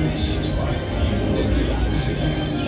Nicht weiß die Hunde,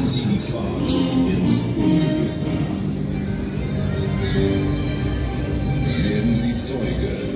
nehmen Sie die Fahrt ins Ungewisse. Werden Sie Zeuge